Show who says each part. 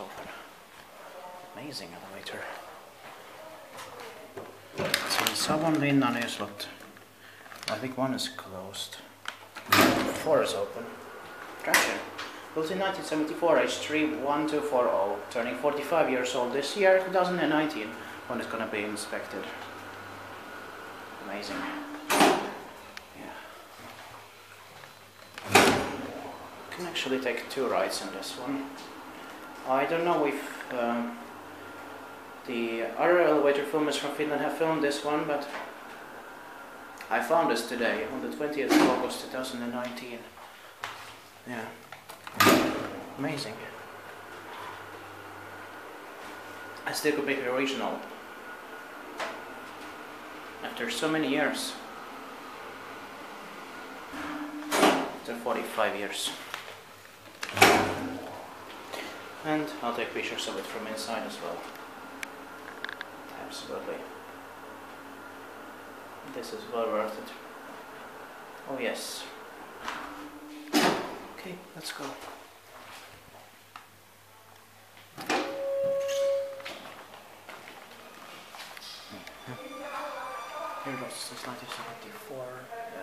Speaker 1: open. Amazing elevator. Siin Savonlinnan is what I think one is closed. Four is open. Traction. Built in 1974, H3 1240, turning 45 years old this year, 2019, when it's gonna be inspected. Amazing. Yeah. Can actually take two rides in this one. I don't know if um, the other elevator filmers from Finland have filmed this one, but I found this today on the 20th of August 2019. Yeah. Amazing. I still could make it original. After so many years. After 45 years. And I'll take pictures of it from inside as well. Absolutely. This is well worth it. Oh yes. Okay, let's go. Here goes, this is 1974.